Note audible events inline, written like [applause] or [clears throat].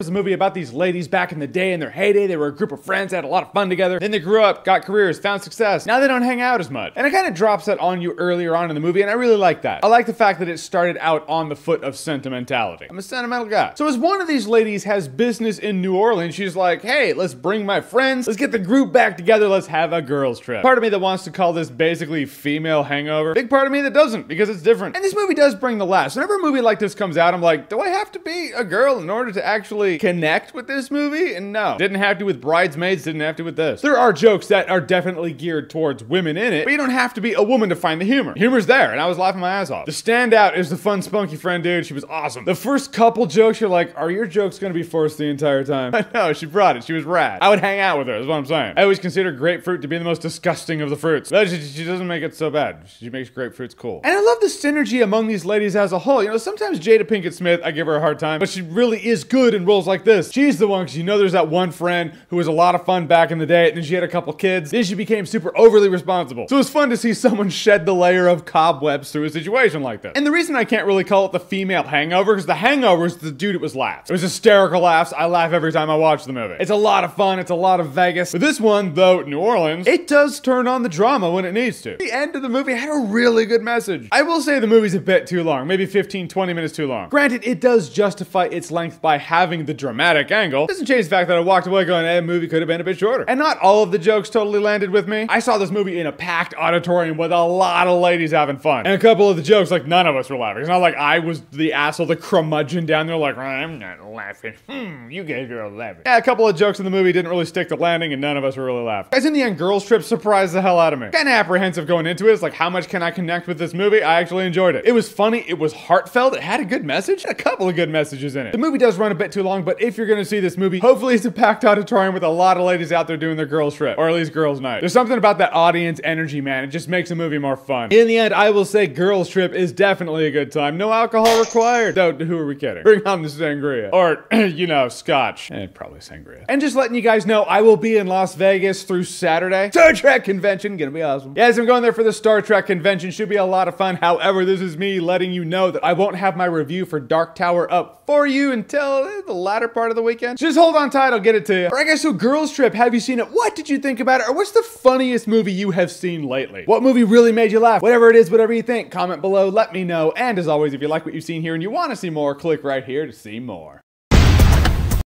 It was a movie about these ladies back in the day in their heyday. They were a group of friends, had a lot of fun together. Then they grew up, got careers, found success. Now they don't hang out as much. And it kind of drops that on you earlier on in the movie, and I really like that. I like the fact that it started out on the foot of sentimentality. I'm a sentimental guy. So as one of these ladies has business in New Orleans, she's like, hey, let's bring my friends, let's get the group back together, let's have a girls trip. Part of me that wants to call this basically female hangover. Big part of me that doesn't, because it's different. And this movie does bring the laughs. Whenever a movie like this comes out, I'm like, do I have to be a girl in order to actually connect with this movie? And no. Didn't have to with Bridesmaids, didn't have to with this. There are jokes that are definitely geared towards women in it, but you don't have to be a woman to find the humor. Humor's there, and I was laughing my ass off. The standout is the fun, spunky friend dude. She was awesome. The first couple jokes, you're like, are your jokes gonna be forced the entire time? [laughs] I know, she brought it. She was rad. I would hang out with her, is what I'm saying. I always consider grapefruit to be the most disgusting of the fruits. But she, she doesn't make it so bad. She makes grapefruits cool. And I love the synergy among these ladies as a whole. You know, sometimes Jada Pinkett Smith, I give her a hard time, but she really is good in like this. She's the one, because you know there's that one friend who was a lot of fun back in the day, and then she had a couple kids. Then she became super overly responsible. So it's fun to see someone shed the layer of cobwebs through a situation like this. And the reason I can't really call it the female hangover, because the hangover is the dude it was laughs. It was hysterical laughs. I laugh every time I watch the movie. It's a lot of fun. It's a lot of Vegas. But this one, though New Orleans, it does turn on the drama when it needs to. The end of the movie had a really good message. I will say the movie's a bit too long, maybe 15, 20 minutes too long. Granted, it does justify its length by having the dramatic angle. Doesn't change the fact that I walked away going, eh, the movie could have been a bit shorter. And not all of the jokes totally landed with me. I saw this movie in a packed auditorium with a lot of ladies having fun. And a couple of the jokes, like none of us were laughing. It's not like I was the asshole, the curmudgeon down there, like, I'm not laughing. Hmm, you guys are laughing. Yeah, a couple of jokes in the movie didn't really stick to landing, and none of us were really laughing. Guys, in the end, Girls Trip surprised the hell out of me. Kinda apprehensive going into it. It's like, how much can I connect with this movie? I actually enjoyed it. It was funny, it was heartfelt, it had a good message, a couple of good messages in it. The movie does run a bit too long, but if you're gonna see this movie, hopefully it's a packed auditorium with a lot of ladies out there doing their girls trip, or at least girls night. There's something about that audience energy, man. It just makes the movie more fun. In the end, I will say Girls Trip is definitely a good time. No alcohol required. So, who are we kidding? Bring on the sangria. Or, [clears throat] you know, scotch. And probably sangria. And just letting you guys know, I will be in Las Vegas through Saturday. Star Trek convention, gonna be awesome. Yes, I'm going there for the Star Trek convention. Should be a lot of fun. However, this is me letting you know that I won't have my review for Dark Tower up for you until the latter part of the weekend. Just hold on tight, I'll get it to you. Alright guys, so Girls Trip, have you seen it? What did you think about it? Or what's the funniest movie you have seen lately? What movie really made you laugh? Whatever it is, whatever you think, comment below, let me know. And as always, if you like what you've seen here and you want to see more, click right here to see more.